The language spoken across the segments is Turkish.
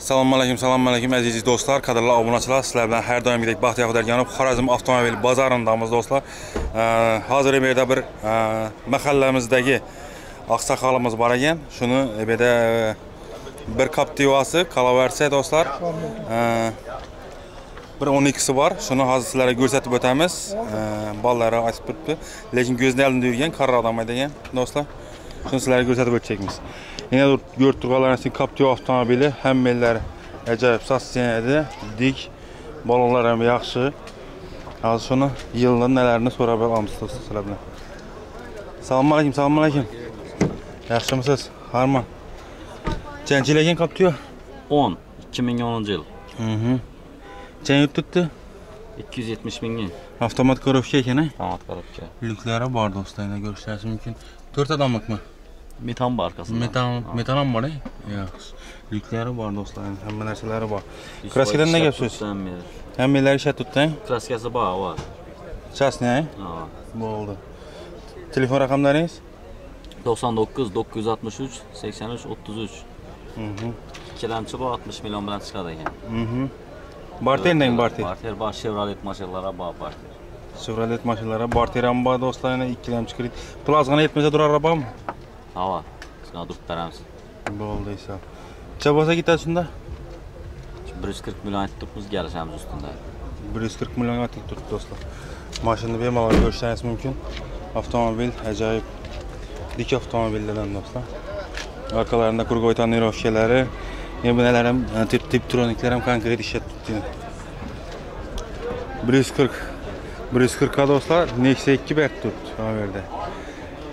Assalomu alaykum, assalomu alaykum aziz do'stlar, qadrli obunachilar. Sizlar bilan har doimgidek Baxtiyor Xudoyganov Xorazm avtomobil bozorindamiz do'stlar. Hozir bu yerda bir mahallamizdagi oqsoqolimiz bor ekan. Shuni bu yerda e, bir Captiva'si qolaversa do'stlar. e, bir 12si bor. Shuni hozir sizlarga ko'rsatib o'tamiz. Bolalari aytib turibdi, lekin ko'zni oldida yurgan qaror odam do'stlar. Shuni sizlarga ko'rsatib o'tchakmiz. Yine görüp durgalarınızın Captiva avtomobili həmməllər əcayib sassiyanədir, dik, balonlar həm yaxşı. Az şunu yılının nələrini sonra belə almışsınız sizlə bilə. Salam aleyküm, salam aleyküm. Yaxşı mısınız? Harman. Cənci ilə Captiva? 10 2010 yıl Hı hı. Cən tutdu. 270 bin Avtomat korobka ekan Avtomat korobka. Lyuklari bor do'stlar, endi ko'rishlaringiz mumkin. 4 adammi? Metan bor arkasida. Metan, metan ham bor-a? Yaxshi. Lyuklari bor do'stlar, hamma narsalari bor. Kraskadan nima gap so'z? Hammalari ishlab turdi-a? Kraskasi bor, ha. Частный, а? Болды. Telefon рақамдарыңыз? 99 963 83 33. Угу. Келамчы бо 60 миллион билан чыгады екен. Угу. Barter neyin barter? Barter var Chevrolet maşinlara bağ barter. Chevrolet maşınlara barteram var dostlar yine ikilem çıkırdı. Plazgana yetmese dur araba mı? Ha var. Sana durup veremez. Bu olduysa. Çabasa git aslında. 140 milyon ettiğimiz gelişemiz üstünde. 140 milyon atık tut dostlar. Maşını bir mala görüşleriniz mümkün. Avtomobil acayip dik avtomobillerden dostlar. Arkalarında kurgu tonirovkaları, Endi bunalar ham e, teptroniklar ham konkret ishlatyapti. 140 140 эти do'stlar тут, 2 berib turibdi mana bu yerda.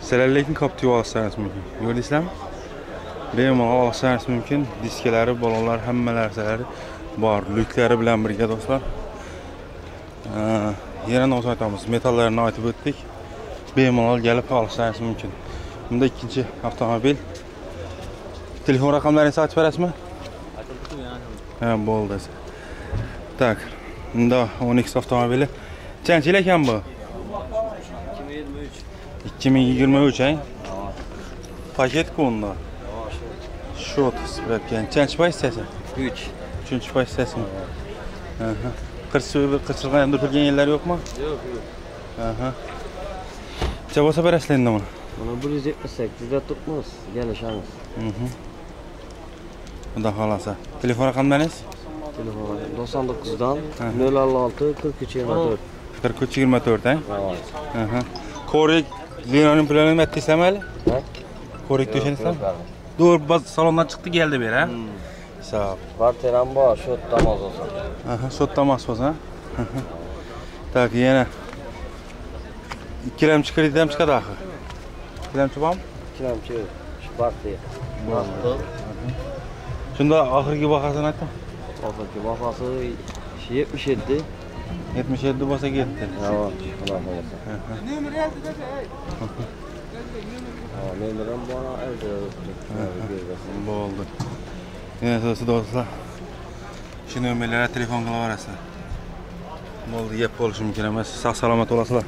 Sizlar lekin koptiv olsangiz mumkin. Ko'rdingizlarmi? Bemalol olsangiz mumkin. Diskalari, balolar, hamma narsalari bor. Lyuklari bilan birga do'stlar. E, yana nosini aytamiz. Metallarni aytib o'tdik. Bemalol kelib olsangiz mumkin. Bunda ikkinchi avtomobil. Telefon raqamlaringizni aytib berasizmi? Oldu. Tak. Bunda 12 avtomobili. Çənçi iləkən bu? 2023. 2023 he? Paket konuda. Şot sprepken. Çənçi pay istəsən? 3. Üçüncü pay istəsən? Hı hı. Qırçı, qırçılğan yanında ötülgən yerlər yoxmu? Yok yok. Hı hı. Cavasa bərəsləndə bunu. Bunu 178 de da halasa. Telefon rəqəmləriniz? Telefonu 99'dan 056 43 24. 43 24 he? Evet. Hı hı. Korek Leon'un planını ettisəməli? He? Korek döşənisən? Dur, baz salondan çıxdı gəldi bir ha? Sağ ol. Var teren var. Şu tamaz olsun. Aha, sotlamas var ha. Hı hı. tak yine. İkilem çıkar idem çıkar axı. İkilem çıkam. Kiramçı. Şu shunda oxirgi bahosini aytdim. Oxirgi bahosi yetmish yetti yetmish yetti bo'lsa ketdi nomerim Bu bo'ldi. Yine sözü do'stlar? Şimdi ömürlere telefon kılavarası. bo'ldi oldu. Yap mumkin emas. Sağ salomat bo'lasizlar.